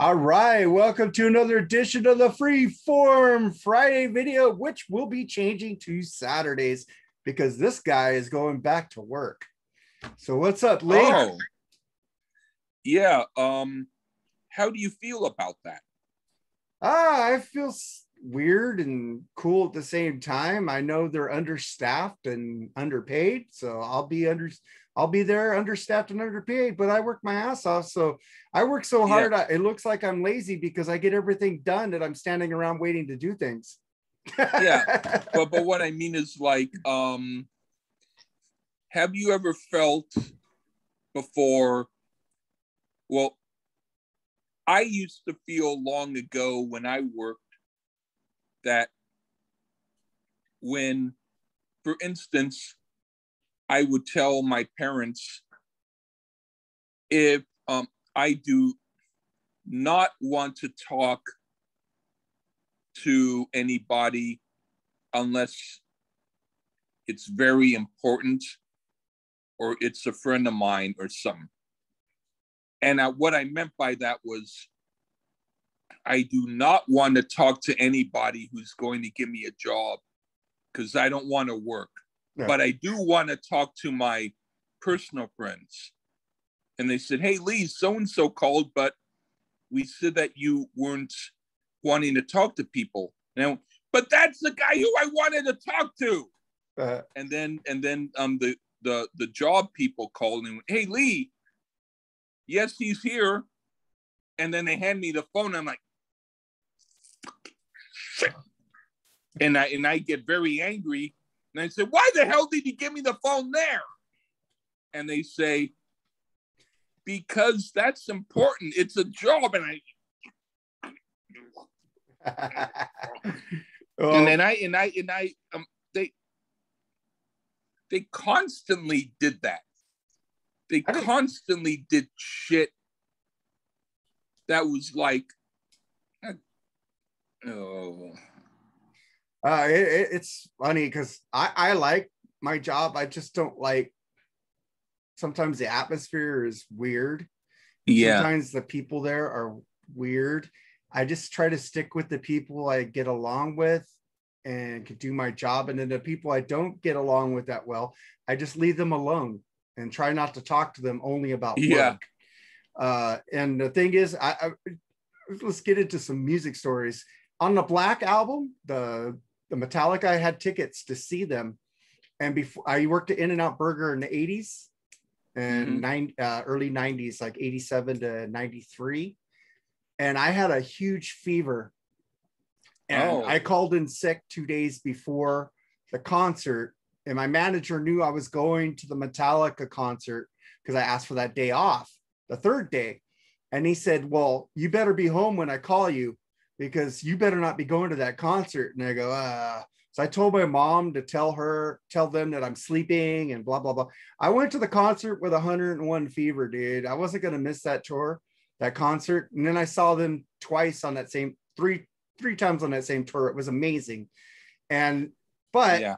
All right, welcome to another edition of the Freeform Friday video, which will be changing to Saturdays because this guy is going back to work. So what's up, Lee? Oh, yeah. Um, how do you feel about that? Ah, I feel weird and cool at the same time. I know they're understaffed and underpaid, so I'll be under I'll be there understaffed and underpaid, but I work my ass off. So I work so Yeah. hard, I, it looks like I'm lazy because I get everything done that I'm standing around waiting to do things. Yeah. But but what I mean is like, um, have you ever felt before? Well, I used to feel long ago when I worked that when, for instance, I would tell my parents if um, I do not want to talk to anybody unless it's very important or it's a friend of mine or something. And I, what I meant by that was I do not want to talk to anybody who's going to give me a job because I don't want to work. Yeah. But I do want to talk to my personal friends. And they said, Hey, Lee, so and so called, but we said that you weren't wanting to talk to people. Now, but that's the guy who I wanted to talk to. Uh, And then and then um the the the job people called and went, Hey Lee, yes, he's here. And then they hand me the phone. I'm like, shit. And I and I get very angry. And I said, Why the hell did you give me the phone there? And they say, Because that's important. It's a job. And I well, and then I and I and I um they they constantly did that. They I didn't- constantly did shit that was like oh uh, it, it- it's funny because I, I like my job. I just don't like sometimes the atmosphere is weird. yeah Sometimes the people there are weird. I just try to stick with the people I get along with and can do my job. And then the people I don't get along with that well, I just leave them alone and try not to talk to them only about Yeah. work. Uh, and the thing is, I, I let's get into some music stories. On the Black album, the the Metallica, I had tickets to see them, and before I worked at In and Out Burger in the '80s and Mhm. nine uh, early '90s, like '87 to '93, and I had a huge fever, and Oh. I called in sick two days before the concert, and my manager knew I was going to the Metallica concert because I asked for that day off, the third day. And he said, Well, you better be home when I call you because you better not be going to that concert. And I go, uh, so I told my mom to tell her, tell them that I'm sleeping and blah, blah, blah. I went to the concert with 101 fever, dude. I wasn't going to miss that tour, that concert. And then I saw them twice on that same three, three times on that same tour. It was amazing. And, but yeah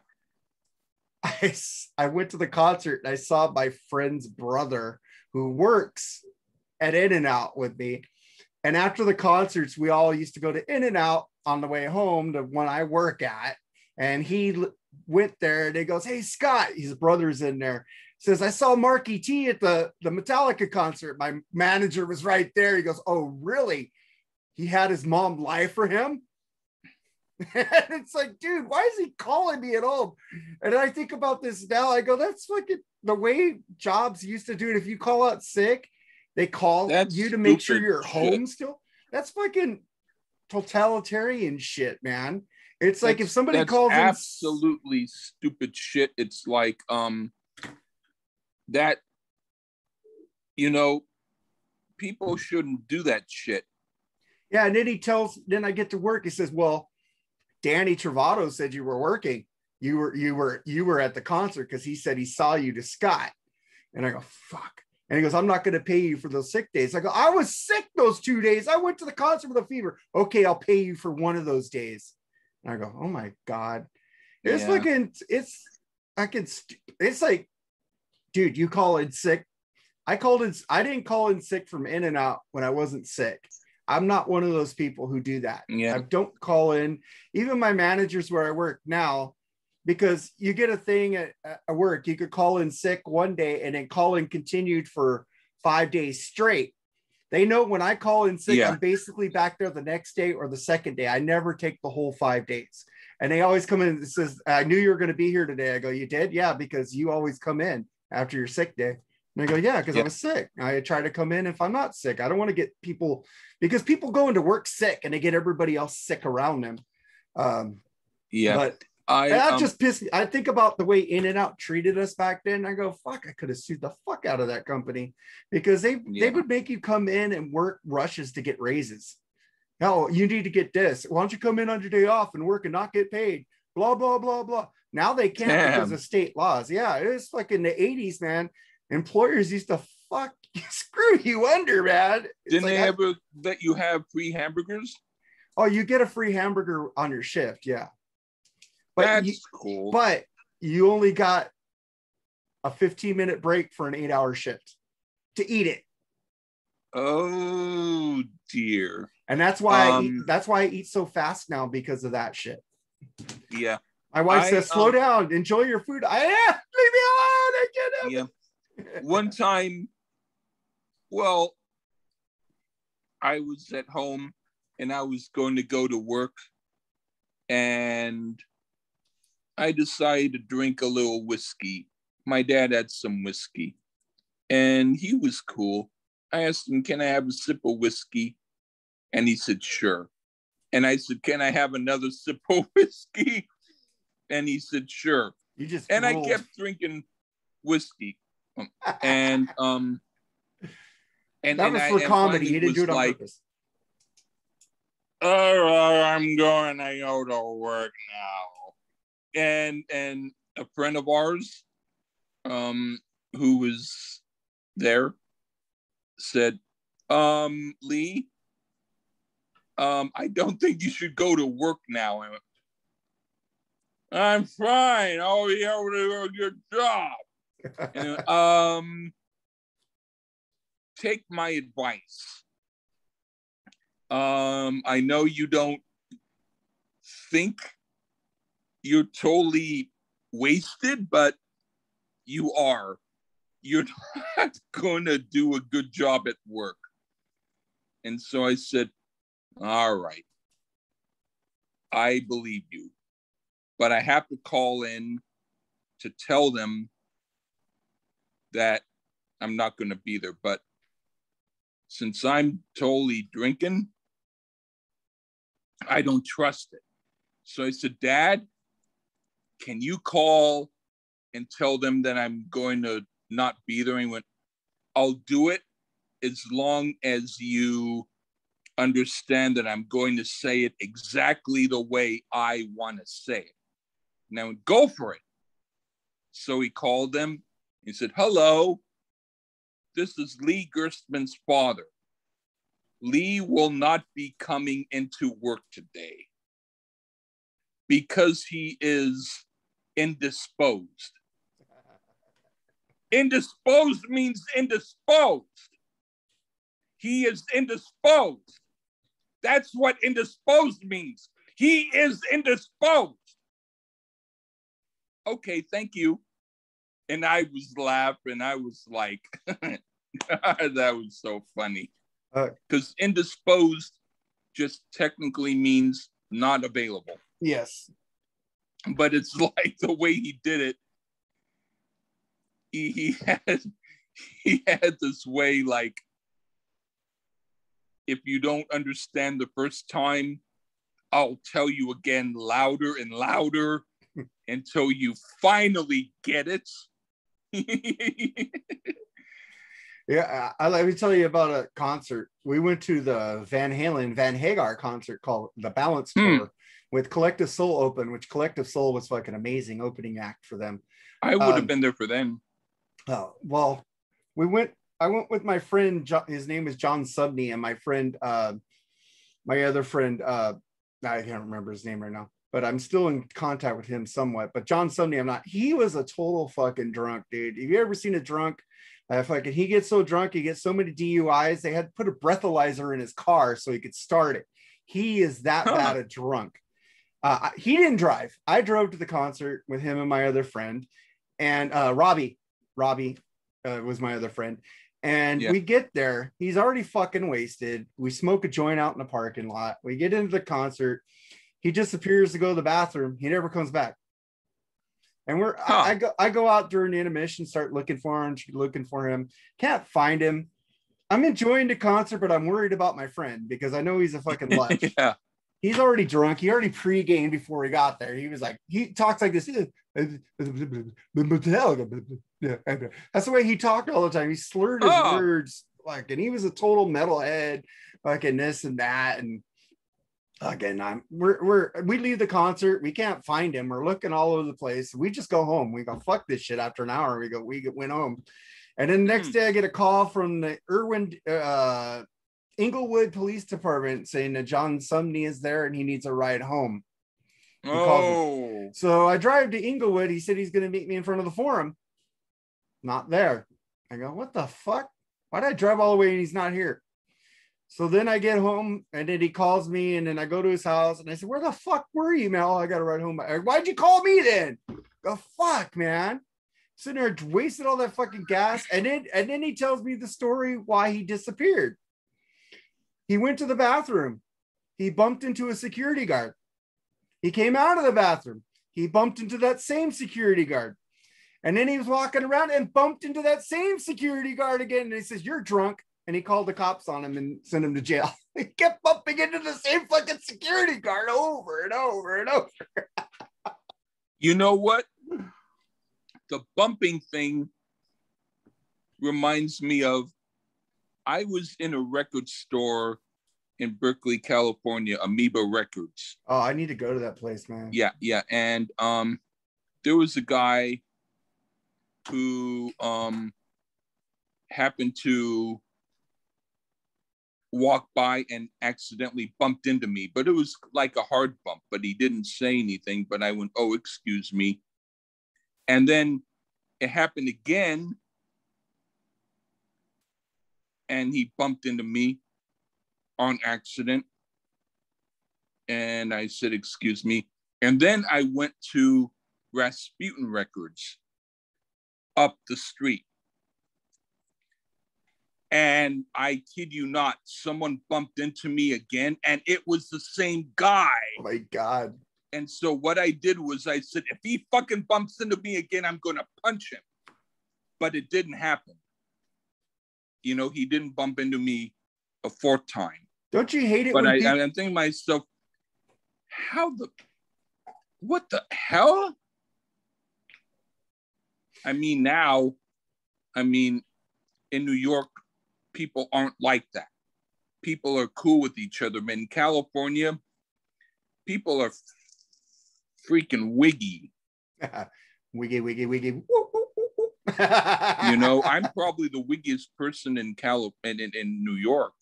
I, I went to the concert and I saw my friend's brother who works at In and Out with me. And after the concerts, we all used to go to In and Out on the way home to one I work at. And he l- went there and he goes, Hey, Scott, his brother's in there. Says, I saw Marky T at the, the Metallica concert. My manager was right there. He goes, Oh, really? He had his mom lie for him. and it's like, dude, why is he calling me at all? And I think about this now. I go, that's fucking the way jobs used to do it. If you call out sick, they call That's you to make sure you're shit. home still. That's fucking totalitarian shit, man. It's like if somebody that's calls in- absolutely stupid shit it's like um that you know people shouldn't do that shit yeah, and then he tells, then I get to work. He says, Well, Danny Travato said you were working. You were, you were, you were at the concert because he said he saw you to Scott. And I go, fuck. And he goes, I'm not going to pay you for those sick days. I go, I was sick those two days. I went to the concert with a fever. Okay, I'll pay you for one of those days. And I go, oh my God. It's Yeah. fucking, it's, I can, st- it's like, dude, you call in sick. I called in, I didn't call in sick from In and Out when I wasn't sick. I'm not one of those people who do that. Yeah. I don't call in. Even my managers where I work now, because you get a thing at, at work, you could call in sick one day and then call in continued for five days straight. They know when I call in sick, Yeah. I'm basically back there the next day or the second day. I never take the whole five days. And they always come in and says, I knew you were going to be here today. I go, You did? Yeah, because you always come in after your sick day. And I go, Yeah, because I was sick. I try to come in if I'm not sick. I don't want to get people because people go into work sick and they get everybody else sick around them. Um, Yeah. But I that um, just pissed me. I think about the way In and Out treated us back then. I go, fuck, I could have sued the fuck out of that company because they Yeah. they would make you come in and work rushes to get raises. No, you need to get this. Why don't you come in on your day off and work and not get paid? Blah blah blah blah. Now they can't because of state laws. Yeah, it was like in the 80s, man. Employers used to fuck screw you under, man. It's didn't like, they ever let you have free hamburgers? oh, you get a free hamburger on your shift, yeah. But That's you, cool. but you only got a 15 minute break for an eight hour shift to eat it oh dear. and that's why I eat, Um, that's why i eat so fast now because of that shit Yeah. my wife I, says slow um, down enjoy your food i leave me alone i can't Yeah. One time, well, I was at home and I was going to go to work and I decided to drink a little whiskey. My dad had some whiskey and he was cool. I asked him, Can I have a sip of whiskey? And he said, Sure. And I said, Can I have another sip of whiskey? And he said, Sure. you just And I kept drinking whiskey. And um and that and was I- for comedy you didn't do was it on like, purpose all right, I'm going to go to work now. And and a friend of ours, um, who was there, said, um, Lee, um, I don't think you should go to work now. Went, I'm fine. I'll be able to do a good job. And, um, take my advice. Um, I know you don't think you're totally wasted, but you are. You're not going to do a good job at work. And so I said, All right, I believe you, but I have to call in to tell them that I'm not going to be there. But since I'm totally drinking, I don't trust it. So I said, Dad, can you call and tell them that I'm going to not be there? And he went, I'll do it as long as you understand that I'm going to say it exactly the way I want to say it. Now go for it. So he called them. He said, Hello, this is Lee Gerstman's father. Lee will not be coming into work today because he is indisposed. Indisposed means indisposed. He is indisposed. That's what indisposed means. He is indisposed. Okay, thank you. And I was laughing. I was like, that was so funny. Uh, Because indisposed just technically means not available. yes But it's like the way he did it. He, he had he had this way like if you don't understand the first time, I'll tell you again louder and louder until you finally get it. Yeah, I, let me tell you about a concert. We went to the Van Halen Van Hagar concert called the Balance Hmm. Tour with Collective Soul open, which Collective Soul was like an amazing opening act for them. I would Um, have been there for them. Oh well, we went. I went with my friend. His name is John Subney, and my friend, uh, my other friend. Uh, I can't remember his name right now, but I'm still in contact with him somewhat. But John Subney, I'm not. He was a total fucking drunk, dude. Have you ever seen a drunk? Uh, fucking, he gets so drunk, he gets so many DUIs. They had to put a breathalyzer in his car so he could start it. He is that Huh. bad a drunk. Uh, he didn't drive. I drove to the concert with him and my other friend, and uh, Robbie. Robbie uh, was my other friend. And Yeah. we get there. He's already fucking wasted. We smoke a joint out in the parking lot. We get into the concert. He disappears to go to the bathroom. He never comes back. And we're Huh. I, I go I go out during the intermission, start looking for him, looking for him. Can't find him. I'm enjoying the concert, but I'm worried about my friend because I know he's a fucking lunch. yeah. He's already drunk. He already pre-gamed before he got there. He was like, he talks like this. That's the way he talked all the time. He slurred his Oh. words, like, and he was a total metalhead, fucking this and that. And again, I'm we're we're we leave the concert, we can't find him. We're looking all over the place. We just go home. We go fuck this shit. After an hour, we go we get, went home. And then the next Hmm. day, I get a call from the Irwin uh, Inglewood Police Department saying that John Sumney is there and he needs a ride home. calls Oh. So I drive to Inglewood. He said he's going to meet me in front of the forum. Not there. I go, what the fuck? Why did I drive all the way and he's not here? So then I get home and then he calls me and then I go to his house and I said, where the fuck were you, Mel? Oh, I got to ride home. Why'd you call me then? Go fuck, man. Sitting there wasted all that fucking gas. And then and then he tells me the story why he disappeared. He went to the bathroom. He bumped into a security guard. He came out of the bathroom. He bumped into that same security guard. And then he was walking around and bumped into that same security guard again. And he says, You're drunk. And he called the cops on him and sent him to jail. He kept bumping into the same fucking security guard over and over and over. You know what? The bumping thing reminds me of I was in a record store in Berkeley, California, Amoeba Records. Oh, I need to go to that place, man. Yeah, yeah. And um there was a guy who um happened to walk by and accidentally bumped into me, but it was like a hard bump, but he didn't say anything. But I went, Oh, excuse me. And then it happened again. And he bumped into me on accident. And I said, Excuse me. And then I went to Rasputin Records up the street. And I kid you not, someone bumped into me again, and it was the same guy. Oh my God. And so what I did was I said, if he fucking bumps into me again, I'm gonna punch him. But it didn't happen. You know, he didn't bump into me a fourth time. Don't you hate it But when I, people- I'm thinking to myself, how the, what the hell? I mean, now, I mean, in New York, people aren't like that. People are cool with each other. But in California, people are freaking wiggy. wiggy, wiggy, wiggy. Woo. You know, I'm probably the wiggiest person in Cal in, in, in New York.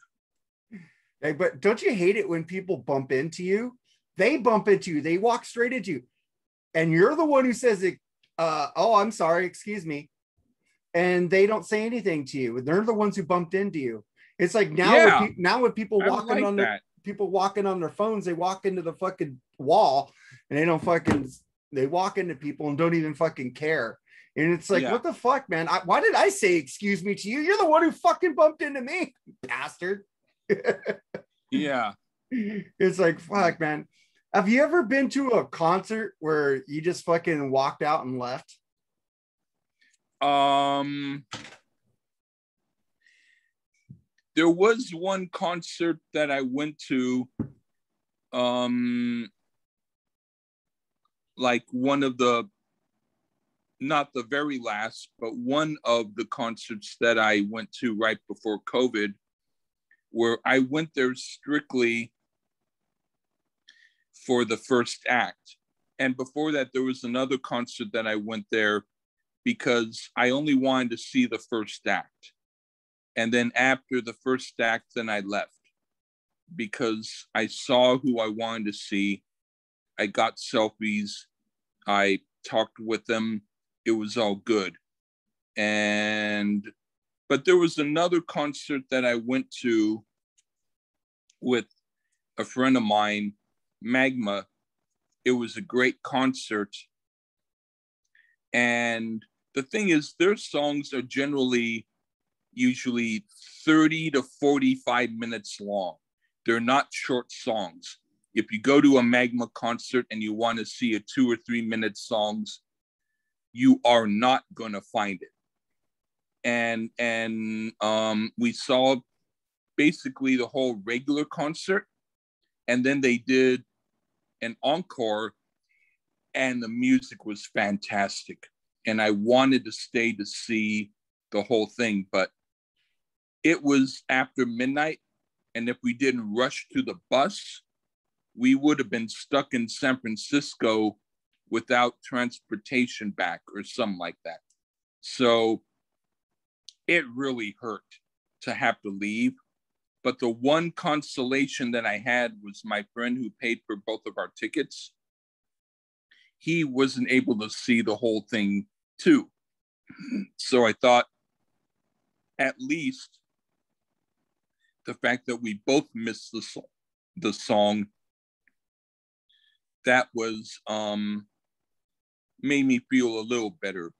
Hey, but don't you hate it when people bump into you? They bump into you, they walk straight into you, and you're the one who says it. Uh, oh, I'm sorry, excuse me, and they don't say anything to you. They're the ones who bumped into you. It's like now, Yeah. with, pe- now with people walking like on their people walking on their phones, they walk into the fucking wall, and they don't fucking they walk into people and don't even fucking care. And it's like, Yeah. what the fuck, man? I, why did I say excuse me to you? You're the one who fucking bumped into me, bastard. Yeah. it's like fuck man have you ever been to a concert where you just fucking walked out and left Um, there was one concert that I went to, um, like one of the, not the very last, but one of the concerts that I went to right before COVID, where I went there strictly for the first act. And before that, there was another concert that I went there because I only wanted to see the first act. And then after the first act, then I left because I saw who I wanted to see. I got selfies. I talked with them. It was all good. And But there was another concert that I went to with a friend of mine, Magma. It was a great concert. And the thing is, their songs are generally usually 30 to 45 minutes long. They're not short songs. If you go to a Magma concert and you want to see a two or three minute songs, you are not going to find it. And and um, we saw basically the whole regular concert, and then they did an encore, and the music was fantastic. And I wanted to stay to see the whole thing, but it was after midnight. And if we didn't rush to the bus, we would have been stuck in San Francisco without transportation back or something like that. So it really hurt to have to leave. But the one consolation that I had was my friend who paid for both of our tickets. He wasn't able to see the whole thing too. So I thought at least the fact that we both missed the, so- the song that was um made me feel a little better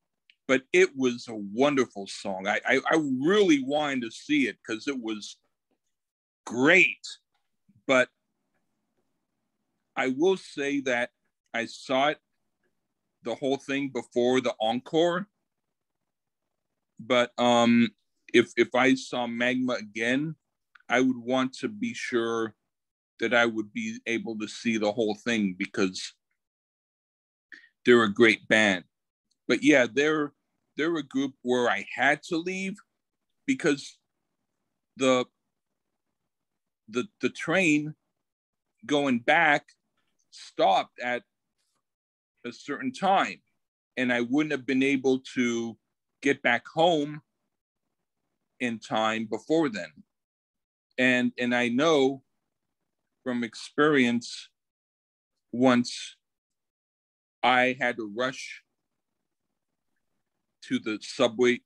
but it was a wonderful song. I i, I really wanted to see it because it was great but i will say that i saw it the whole thing before the encore but um if if i saw magma again i would want to be sure that i would be able to see the whole thing because they're a great band. But yeah, they're they're a group where I had to leave because the the the train going back stopped at a certain time and I wouldn't have been able to get back home in time before then. And and I know from experience once I had to rush to the subway.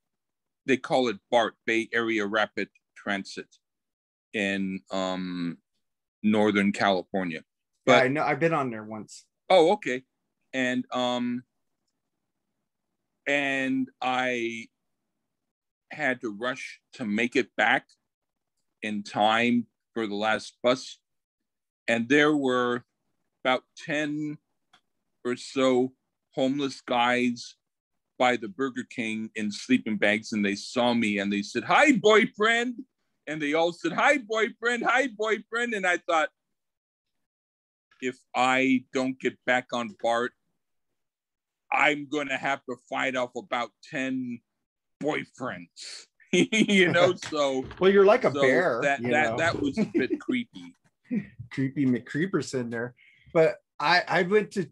They call it BART, Bay Area Rapid Transit, in um, Northern California. But yeah, I know I've been on there once. Oh, okay. And um, and I had to rush to make it back in time for the last bus. And there were about 10 or so homeless guys by the Burger King in sleeping bags and they saw me and they said, Hi, boyfriend. And they all said, Hi, boyfriend. Hi, boyfriend. And I thought, if I don't get back on BART, I'm going to have to fight off about 10 boyfriends. you know, so. well, you're like a so bear. That, that, that was a bit creepy. creepy McCreeperson there. But I, I went to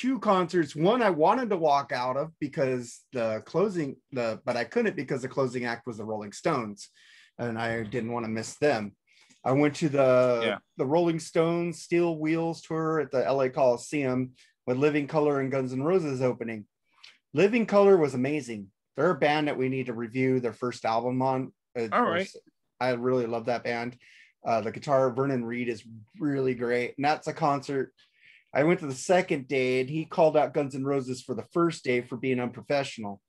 two concerts. One I wanted to walk out of because the closing the but I couldn't because the closing act was the Rolling Stones, and I didn't want to miss them. I went to the yeah. the Rolling Stones Steel Wheels tour at the LA Coliseum with Living Colour and Guns N' Roses opening. Living Colour was amazing. They're a band that we need to review their first album on. All right. I really love that band. Uh, the guitar Vernon Reid is really great, and that's a concert I went to the second day and he called out Guns N' Roses for the first day for being unprofessional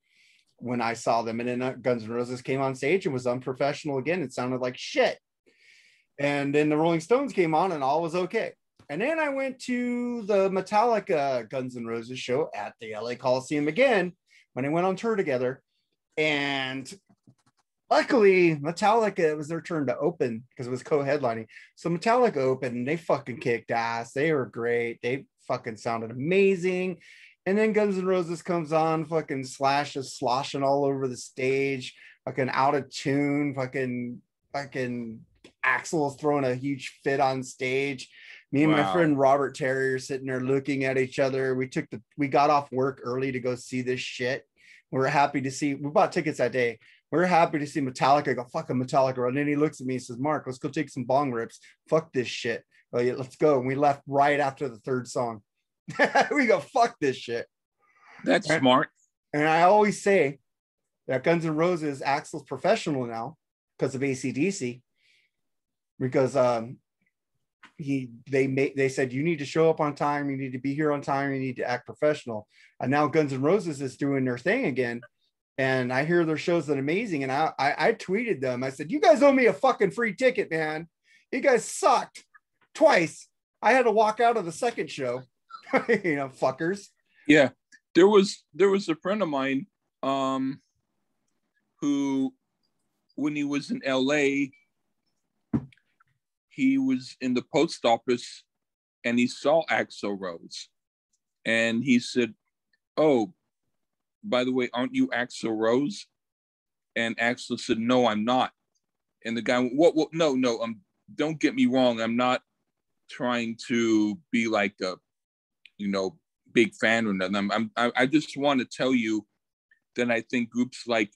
when I saw them. And then uh, Guns N' Roses came on stage and was unprofessional again. It sounded like shit. And then the Rolling Stones came on and all was okay. And then I went to the Metallica Guns N' Roses show at the LA Coliseum again when they went on tour together. And luckily Metallica it was their turn to open because it was co-headlining. So Metallica opened and they fucking kicked ass. They were great. They fucking sounded amazing. And then Guns N' Roses comes on, fucking Slash is sloshing all over the stage, fucking out of tune, fucking fucking Axl is throwing a huge fit on stage. Me and wow. my friend Robert Terry are sitting there looking at each other. We took the we got off work early to go see this shit. We are happy to see. We bought tickets that day we're happy to see Metallica go fucking Metallica. And then he looks at me and says, Mark, let's go take some bong rips. Fuck this shit. Oh, yeah, let's go. And we left right after the third song. we go, fuck this shit. That's and, smart. And I always say, that Guns N' Roses Axl's professional now because of ACDC. Because um he they made they said you need to show up on time, you need to be here on time, you need to act professional. And now Guns N' Roses is doing their thing again. And I hear their shows are amazing. And I, I I tweeted them. I said, You guys owe me a fucking free ticket, man. You guys sucked twice. I had to walk out of the second show. you know, fuckers. Yeah. There was there was a friend of mine um who when he was in LA he was in the post office and he saw Axl Rose. And he said, Oh, by the way, aren't you Axl Rose? And Axl said, No, I'm not. And the guy, went, what, what? No, no, um, don't get me wrong. I'm not trying to be like a, you know, big fan or nothing. I'm, I'm I just want to tell you that I think groups like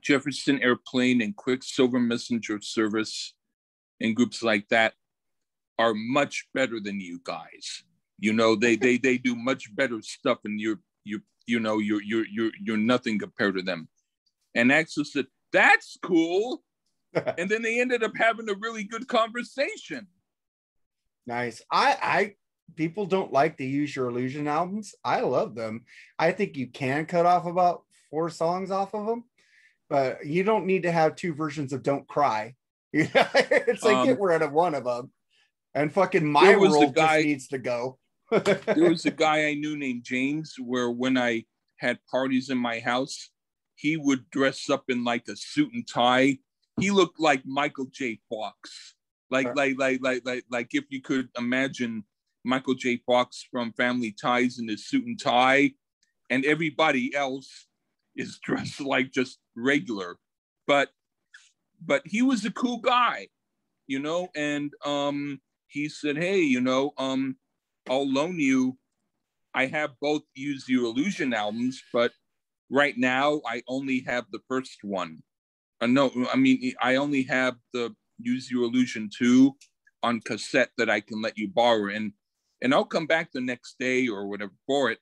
Jefferson Airplane and Quicksilver Messenger Service and groups like that are much better than you guys. You know, they they they do much better stuff, and you're you you know you're you're you're you're nothing compared to them. And Axl said, "That's cool," and then they ended up having a really good conversation. Nice. I I people don't like the Use Your Illusion albums. I love them. I think you can cut off about four songs off of them, but you don't need to have two versions of Don't Cry. it's like um, get rid of one of them. And fucking my world guy, just needs to go. There was a guy I knew named James where when I had parties in my house, he would dress up in like a suit and tie. He looked like Michael J. Fox. Like, like, like, like, like, like if you could imagine Michael J. Fox from Family Ties in his suit and tie, and everybody else is dressed like just regular. But but he was a cool guy, you know, and um he said, Hey, you know, um, I'll loan you. I have both Use Your Illusion albums, but right now I only have the first one. Uh, no, I mean I only have the Use Your Illusion 2 on cassette that I can let you borrow. And and I'll come back the next day or whatever for it.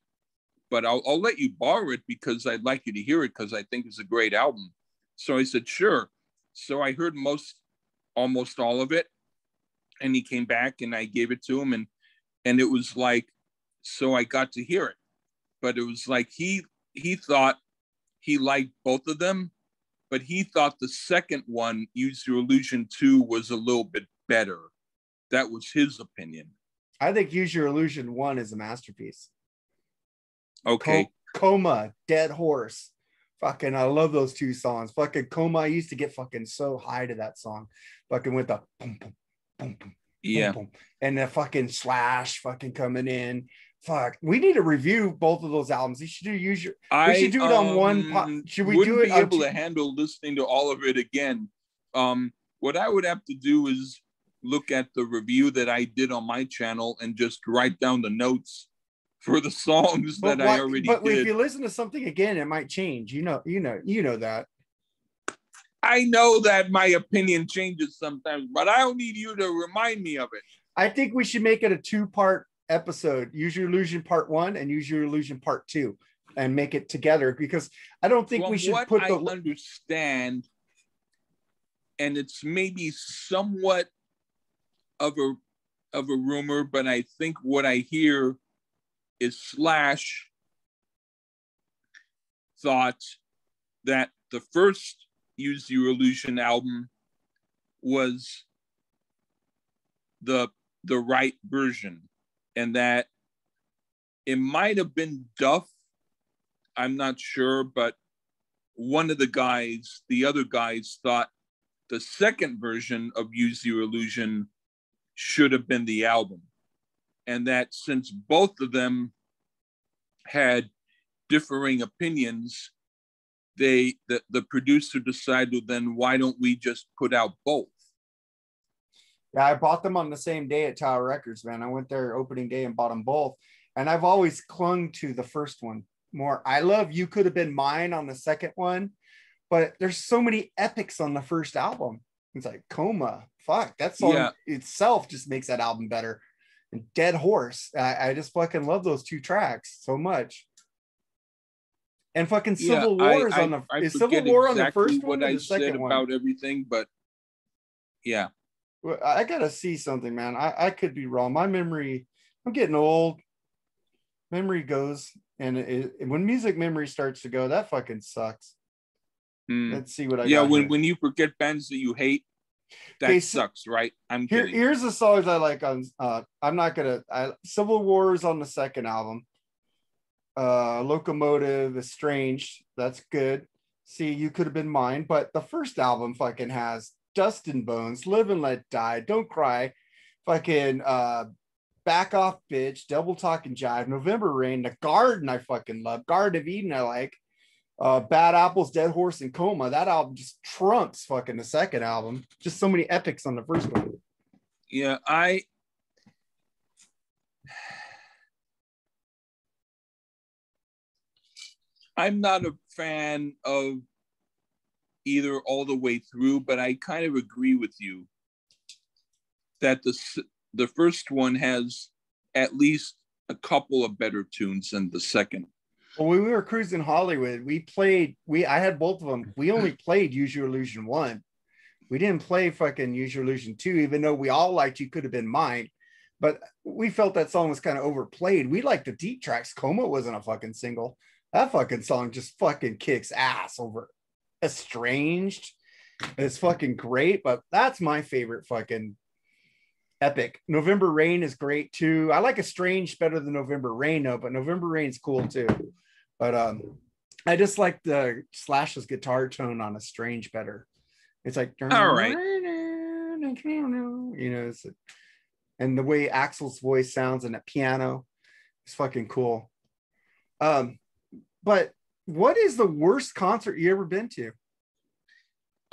But I'll, I'll let you borrow it because I'd like you to hear it because I think it's a great album. So I said, sure. So I heard most, almost all of it. And he came back and I gave it to him. And, and it was like, so I got to hear it. But it was like he, he thought he liked both of them, but he thought the second one, Use Your Illusion 2, was a little bit better. That was his opinion. I think Use Your Illusion one is a masterpiece. Okay. Coma, Dead Horse. Fucking, I love those two songs. Fucking Coma. I used to get fucking so high to that song. Fucking with the boom, boom, boom, boom. Yeah. Boom, boom. And the fucking slash fucking coming in. Fuck. We need to review both of those albums. You should do use your I, we should do it um, on one po- should we do it be able to handle listening to all of it again. Um what I would have to do is look at the review that I did on my channel and just write down the notes for the songs but that I already but did. if you listen to something again, it might change. You know, you know, you know that. I know that my opinion changes sometimes, but I don't need you to remind me of it. I think we should make it a two-part episode. Use your illusion part one and use your illusion part two, and make it together because I don't think we should put the. I understand, and it's maybe somewhat of a of a rumor, but I think what I hear is Slash thought that the first Use Your Illusion album was the the right version, and that it might have been Duff. I'm not sure, but one of the guys, the other guys, thought the second version of Use Your Illusion should have been the album. And that since both of them had differing opinions, they the, the producer decided then why don't we just put out both? Yeah, I bought them on the same day at Tower Records, man. I went there opening day and bought them both. And I've always clung to the first one more. I love You Could Have Been Mine on the second one, but there's so many epics on the first album. It's like Coma, fuck, that song yeah. itself just makes that album better. And Dead Horse, I, I just fucking love those two tracks so much. And fucking Civil Yeah, War is on the I, I is Civil War on the exactly first one or I the said second one? about everything, but yeah. Well, I gotta see something, man. I, I could be wrong. My memory, I'm getting old. Memory goes, and it, it- when music memory starts to go, that fucking sucks. Hmm. Let's see what I yeah, got when here. when you forget bands that you hate, that Okay, so- sucks, right? I'm Here, here's the songs I like on. Uh, I'm not gonna. I, Civil War is on the second album. Uh, Locomotive, Estranged, that's good. See, you could have been mine, but the first album fucking has Dust and Bones, Live and Let Die, Don't Cry, fucking uh, Back Off Bitch, Double Talk and Jive, November Rain, The Garden, I fucking love, Garden of Eden, I like. Uh, Bad Apples, Dead Horse, and Coma. That album just trumps fucking the second album. Just so many epics on the first one. Yeah, I I'm not a fan of either all the way through, but I kind of agree with you that the the first one has at least a couple of better tunes than the second. Well, when we were cruising Hollywood, we played. We I had both of them. We only played Use Your Illusion one. We didn't play fucking Use Your Illusion two, even though we all liked You Could Have Been Mine. But we felt that song was kind of overplayed. We liked the deep tracks. Coma wasn't a fucking single. That fucking song just fucking kicks ass over estranged. It's fucking great, but that's my favorite fucking epic. November Rain is great too. I like Estranged better than November Rain, though, but November Rain's cool too. But um, I just like the Slash's guitar tone on Estranged better. It's like All right. you know, it's and the way Axl's voice sounds in the piano is fucking cool. Um, but what is the worst concert you ever been to?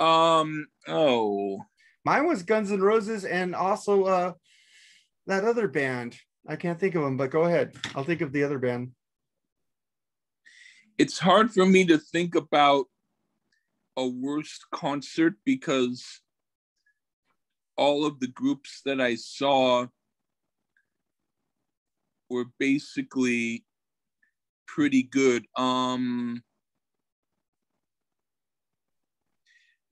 Um oh Mine was Guns N' Roses and also uh that other band. I can't think of them, but go ahead. I'll think of the other band. it's hard for me to think about a worst concert because all of the groups that I saw were basically pretty good. Um,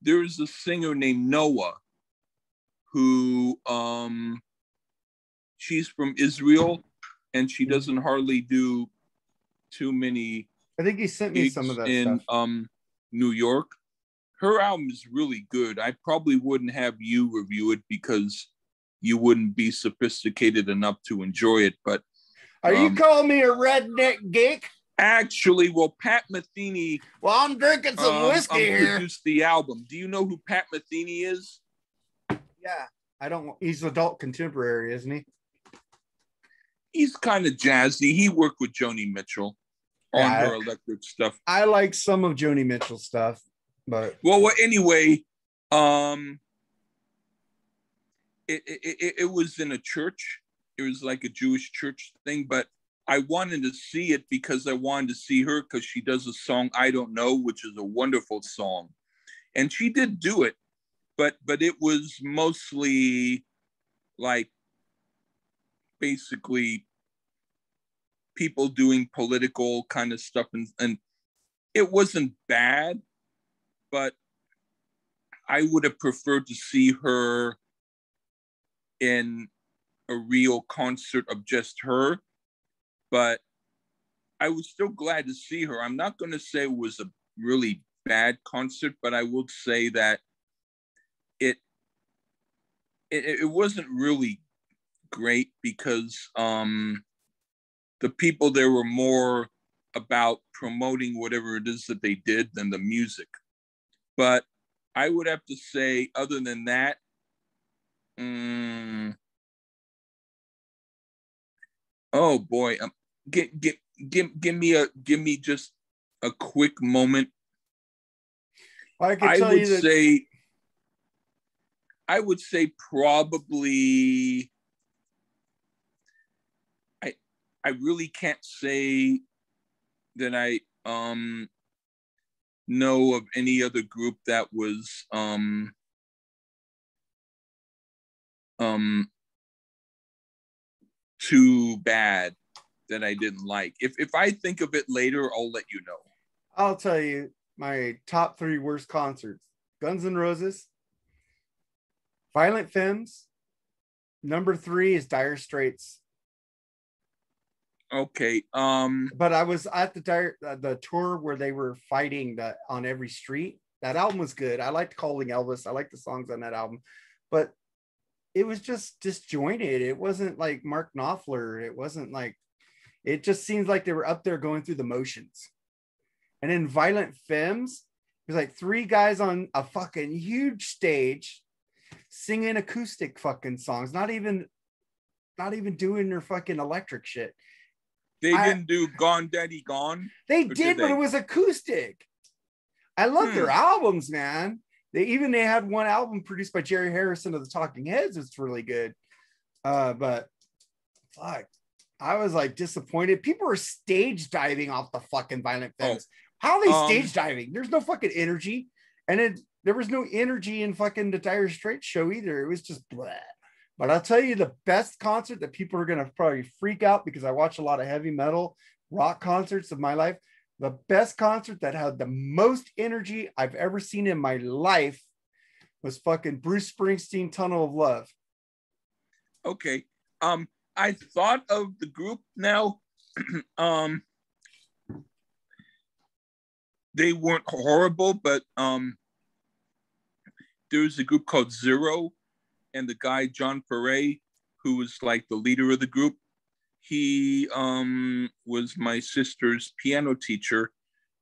there's a singer named Noa who um, she's from Israel and she doesn't hardly do too many I think he sent me some of that in stuff. um New York. Her album is really good. I probably wouldn't have you review it because you wouldn't be sophisticated enough to enjoy it. But Are you um, calling me a redneck geek? actually, well, Pat Metheny Well, I'm drinking some um, whiskey um, here. produced the album. Do you know who Pat Metheny is? Yeah, I don't. He's adult contemporary, isn't he? He's kind of jazzy. He worked with Joni Mitchell on Yeah. her electric stuff. I like some of Joni Mitchell's stuff, but Well, well anyway, um, it, it, it, it was in a church. It was like a Jewish church thing, but I wanted to see it because I wanted to see her because she does a song I don't know, which is a wonderful song, and she did do it, but but it was mostly like basically people doing political kind of stuff and, and it wasn't bad but I would have preferred to see her in a real concert of just her. But I was still glad to see her. I'm not going to say it was a really bad concert, but I will say that it it, it wasn't really great because um, the people there were more about promoting whatever it is that they did than the music. But I would have to say, other than that, mm, oh boy, um, get get give give me a give me just a quick moment. I can I would you that say, I would say probably. I I really can't say that I um know of any other group that was um um too bad that I didn't like. If if I think of it later, I'll let you know. I'll tell you my top three worst concerts: Guns N' Roses, Violent Femmes. Number three is Dire Straits. Okay. Um. But I was at the dire, uh, the tour where they were fighting the, on every street. That album was good. I liked Calling Elvis. I liked the songs on that album, but it was just disjointed. It wasn't like Mark Knopfler. It wasn't like. It just seems like they were up there going through the motions. And in Violent Femmes, it was like three guys on a fucking huge stage singing acoustic fucking songs, not even not even doing their fucking electric shit. They I- didn't do Gone Daddy Gone. They did, did but it was acoustic. I love their Hmm. albums, man. They even they had one album produced by Jerry Harrison of the Talking Heads. It's really good. Uh, but fuck, I was like disappointed. People were stage diving off the fucking violent Oh. How are they um, stage diving? There's no fucking energy. And it there was no energy in fucking the Dire Straits show either. It was just blah. But I'll tell you the best concert that people are gonna probably freak out because I watch a lot of heavy metal rock concerts of my life. The best concert that had the most energy I've ever seen in my life was fucking Bruce Springsteen Tunnel of Love. Okay. Um, I thought of the group now. um, they weren't horrible, but um, there's a group called Zero, and the guy John Perret, who was like the leader of the group, he um was my sister's piano teacher,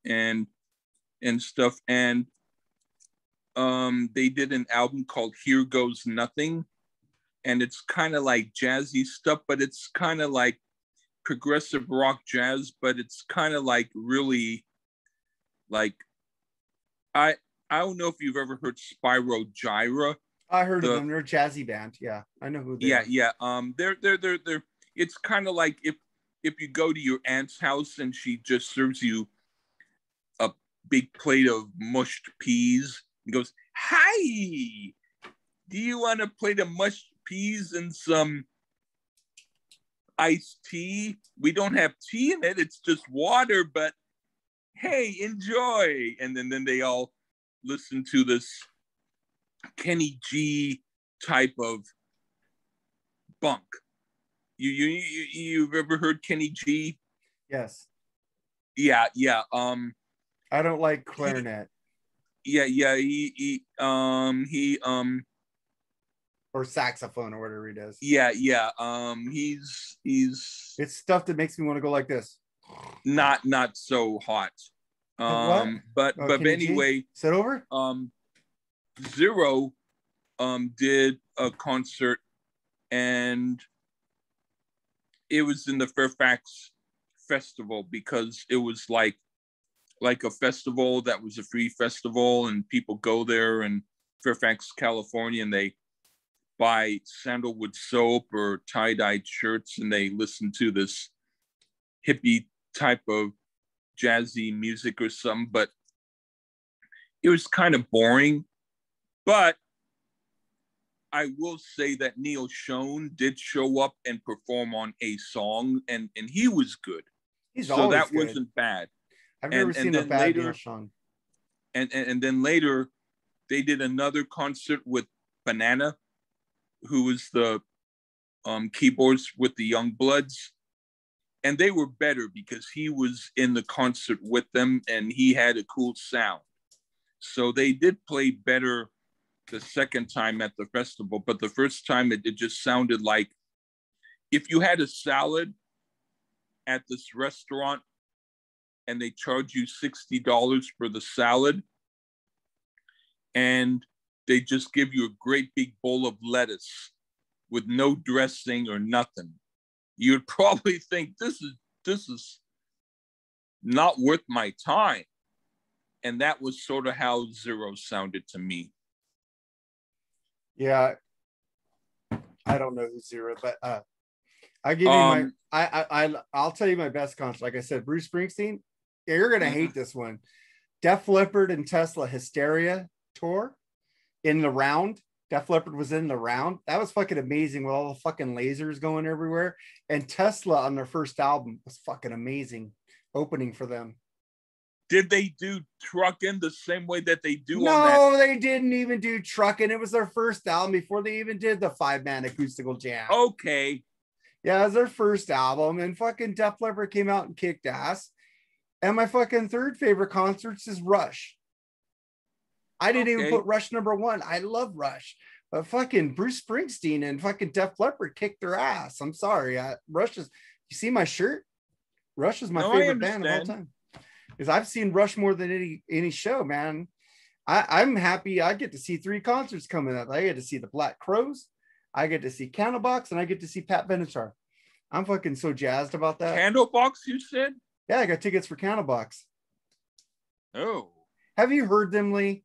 and and stuff, and um they did an album called Here Goes Nothing, and it's kind of like jazzy stuff, but it's kind of like progressive rock jazz, but it's kind of like really like I I don't know if you've ever heard Spyro Gyra. I heard The- of them. They're a jazzy band. Yeah, I know who they Yeah, are. yeah. Um they're they're they're they're it's kind of like if if you go to your aunt's house and she just serves you a big plate of mushed peas and goes, Hi, do you want a plate of mushed peas and some iced tea? We don't have tea in it, it's just water, but hey, enjoy. And then, then they all listen to this Kenny G type of bunk. You, you you you've ever heard Kenny G? Yes, Yeah, yeah. Um I don't like clarinet yeah, yeah, he, he um he um or saxophone or whatever he does. yeah, yeah. Um he's he's It's stuff that makes me want to go like this. not not so hot. what? Um but Oh, but anyway, Sit over. um Zero um did a concert and it was in the Fairfax festival because it was like like a festival that was a free festival and people go there in Fairfax, California and they buy sandalwood soap or tie-dyed shirts and they listen to this hippie type of jazzy music or something, but it was kind of boring. But I will say that Neal Schon did show up and perform on a song, and and he was good. He's so that good. wasn't bad. I've and- never and seen a bad later- Neal Schon. And, and and then later, they did another concert with Banana, who was the um, keyboards with the Youngbloods, and they were better because he was in the concert with them and he had a cool sound. So they did play better the second time at the festival, but the first time it, it just sounded like if you had a salad at this restaurant and they charge you $60 for the salad and they just give you a great big bowl of lettuce with no dressing or nothing you'd probably think this is this is not worth my time. And that was sort of how zero sounded to me Yeah. I don't know who's zero, but uh I give you my Um, I, I I I'll tell you my best concert. Like I said, Bruce Springsteen. Yeah, you're gonna hate this one. Def Leppard and Tesla Hysteria tour in the round. Def Leppard was in the round. That was fucking amazing with all the fucking lasers going everywhere. And Tesla on their first album was fucking amazing, opening for them. Did they do trucking the same way that they do on No, they didn't even do trucking. It was their first album before they even did the five man acoustical jam. Okay. Yeah, it was their first album, and fucking Def Leppard came out and kicked ass. And my fucking third favorite concerts is Rush. I didn't even put Rush number one. I love Rush, but fucking Bruce Springsteen and fucking Def Leppard kicked their ass. I'm sorry. I, Rush is. You see my shirt? Rush is my No, favorite band of all time. Because I've seen Rush more than any any show, man. I, I'm happy. I get to see three concerts coming up. I get to see the Black Crowes, I get to see Candlebox, and I get to see Pat Benatar. I'm fucking so jazzed about that. Candlebox, you said? yeah, I got tickets for Candlebox. Oh. Have you heard them, Lee?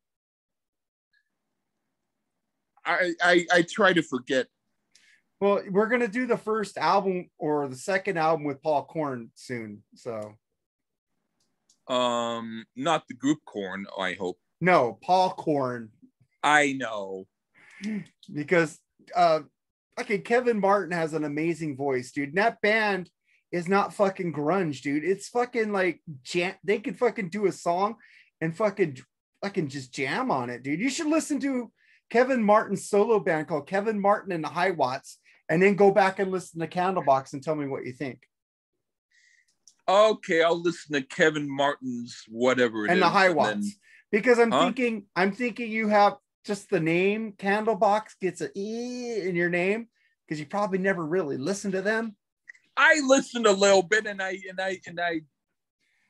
I, I I try to forget. Well, we're gonna do the first album or the second album with Paul Korn soon. So Um, not the group Korn, I hope. no, Paul Corn. I know. because uh okay, Kevin Martin has an amazing voice, dude. And that band is not fucking grunge, dude. It's fucking like jam. They could fucking do a song and fucking fucking just jam on it, dude. You should listen to Kevin Martin's solo band called Kevin Martin and the Hiwatts, and then go back and listen to Candlebox and tell me what you think. Okay, I'll listen to Kevin Martin's whatever it and the is, high and watts then- because I'm Huh? thinking I'm thinking you have just the name Candlebox gets an e in your name because you probably never really listened to them. I listened a little bit, and I and I and I.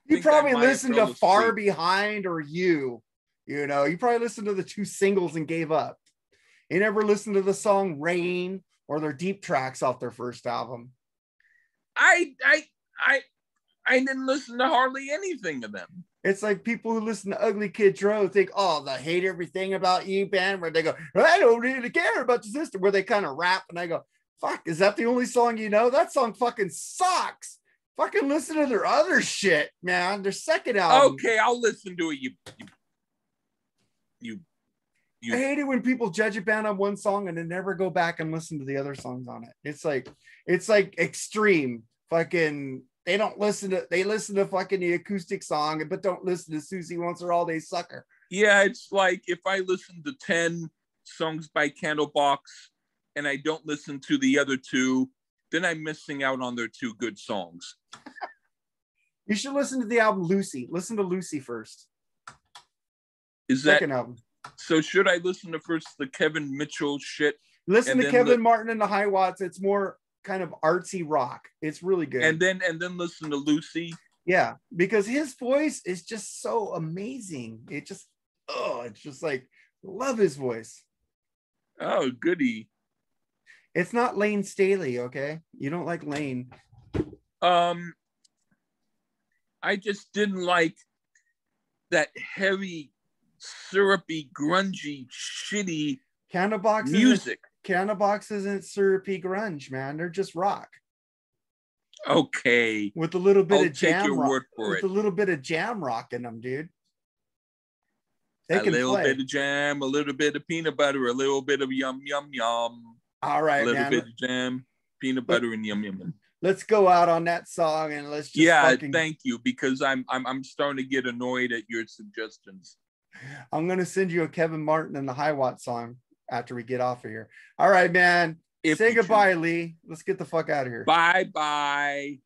You probably listened to Far asleep. Behind or You. You know, you probably listened to the two singles and gave up. You never listened to the song Rain or their deep tracks off their first album. I I I I didn't listen to hardly anything of them. It's like people who listen to Ugly Kid Joe think, oh, the hate everything about you band, where they go, I don't really care about the system, where they kind of rap and I go, fuck, is that the only song you know? That song fucking sucks. Fucking listen to their other shit, man. Their second album. Okay, I'll listen to it. You you you, you I hate it when people judge a band on one song and then never go back and listen to the other songs on it. It's like it's like extreme. Fucking they don't listen to they listen to fucking the acoustic song, but don't listen to Susie Wants Her All Day Sucker. Yeah, it's like if I listen to 10 songs by Candlebox and I don't listen to the other two, then I'm missing out on their two good songs. You should listen to the album Lucy. Listen to Lucy first. Is that Second album. so? Should I listen to first the Kevin Mitchell shit Listen to Kevin the- Martin and the Hiwatts. It's more kind of artsy rock. It's really good. and then and then listen to Lucy? yeah, because his voice is just so amazing. It just oh, it's just like love his voice. Oh, goody. It's not Layne Staley, okay? You don't like Layne. Um, I just didn't like that heavy, syrupy, grungy, shitty Candlebox music. Candlebox isn't syrupy grunge, man. They're just rock Okay, with a little bit I'll of jam rock, with it. a little bit of jam rock in them, dude. They a can little play. bit of jam, a little bit of peanut butter, a little bit of yum yum yum, All a little man. bit of jam, peanut butter, and yum yum. yum. Let's go out on that song and let's just Yeah, fucking thank you because I'm I'm I'm starting to get annoyed at your suggestions. I'm gonna send you a Kevin Martin and the Hiwatt song after we get off of here. All right, man. If Say choose. goodbye, Lee. Let's get the fuck out of here. Bye bye.